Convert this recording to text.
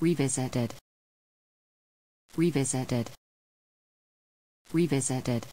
Revisited. Revisited. Revisited.